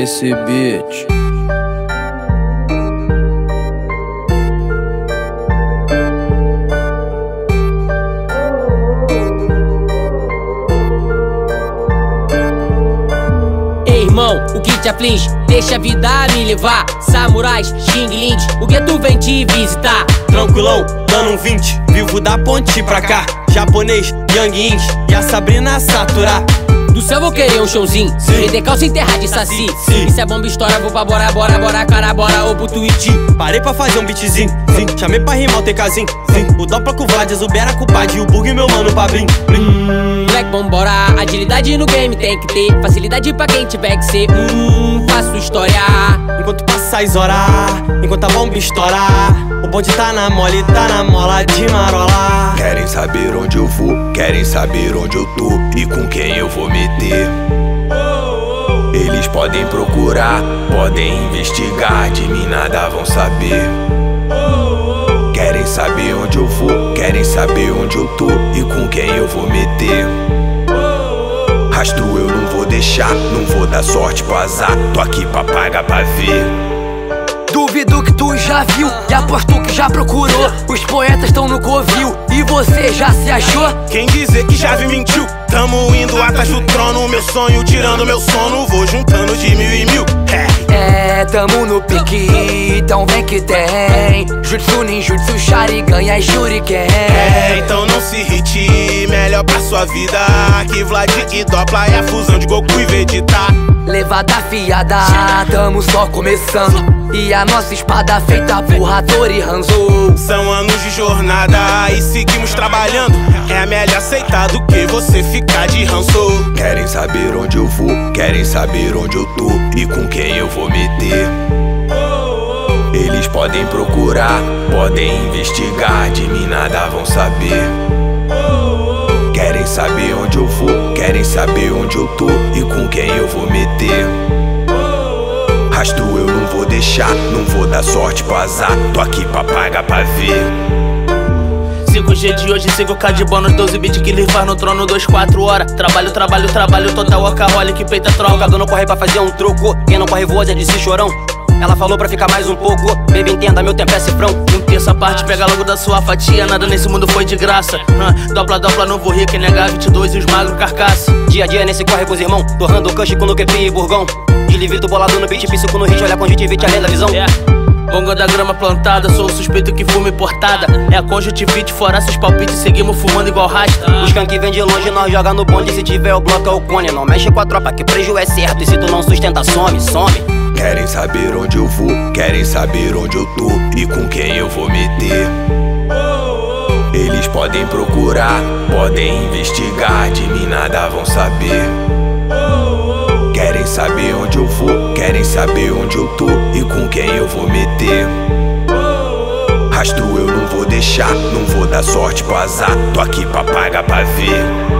nesse beat. Ei, irmão, o que te aflige? Deixa a vida me levar. Samurais, Xing Lings, o gueto vem te visitar. Tranquilão, dando um 20, vivo da ponte pra cá. Japonês, Yang Ins e a Sabrina Satura. Do céu vou querer um showzinho. Se render calça em terra de saci. Sim. Isso é bomba estoura, vou pra bora, bora, bora, cara, bora, ô pro tweet. Parei pra fazer um beatzinho, sim. Chamei pra rimar o TKzinho, sim. O Dopla com o Vlad, Zubera com o Pad e o Bug meu mano pra blim, blim. Moleque, vambora. Agilidade no game tem que ter. Facilidade pra quem tiver que ser. Hum, faço história. Enquanto passa as horas, enquanto a bomba estoura. O bonde tá na mole, tá na mola de marola. Querem saber onde eu vou, querem saber onde eu tô e com quem eu vou meter. Eles podem procurar, podem investigar, de mim nada vão saber. Querem saber onde eu vou, querem saber onde eu tô e com quem eu vou meter. Rastro eu não vou deixar, não vou dar sorte pro azar, tô aqui pra pagar pra ver. Duvido que tu já viu e aposto que já procurou. Os poetas estão no covil e você já se achou? Quem dizer que já vi mentiu? Tamo indo atrás do trono, meu sonho tirando meu sono, vou juntando de mil e mil. É. É, tamo no pique, então vem que tem. Jutsu, ninjutsu, Sharingan e Shuriken. É, então não se irrite, melhor pra sua vida. Que Vlad e Dopla é a fusão de Goku e Vegeta. Levada afiada, tamo só começando. E a nossa espada feita por Hattori e Hanzo. São anos de jornada e seguimos trabalhando. É melhor aceitar do que você ficar de ranço. Querem saber onde eu vou, querem saber onde eu tô e com quem eu vou meter. Eles podem procurar, podem investigar, de mim nada vão saber. Querem saber onde eu vou, saber onde eu tô e com quem eu vou meter. Rastro eu não vou deixar, não vou dar sorte pro azar, tô aqui pra pagar pra ver. 5G de hoje, 5K de bônus, 12 bits que ele faz no trono, 2, 4 horas. Trabalho, trabalho, trabalho, total workaholic, peita troca. não corre pra fazer um troco, quem não corre voa, já disse chorão. Ela falou pra ficar mais um pouco, baby entenda, meu tempo é cifrão tem essa parte, pega logo da sua fatia, nada nesse mundo foi de graça uh, Dopla, dopla, não vou rir, quem negar 22 e os magros carcaça Dia a dia nesse corre com os irmão, torrando cush com QP e burgão De livrito bolado no beat, pisco no hit, olha conjuntivite, além da visão yeah. Bonga da grama plantada, sou o suspeito que fume portada. É a conjuntivite, fora esses palpites, seguimos fumando igual rasta. Os que vem de longe, nós joga no bonde. Se tiver o bloco é o cone. Não mexe com a tropa, que preju é certo. E se tu não sustenta, some, some. Querem saber onde eu vou, querem saber onde eu tô e com quem eu vou meter. Eles podem procurar, podem investigar, de mim nada vão saber. Querem saber onde eu vou, querem saber onde eu tô e com quem eu vou meter. Rastro eu não vou deixar, não vou dar sorte pro azar, tô aqui pra pagar pra ver.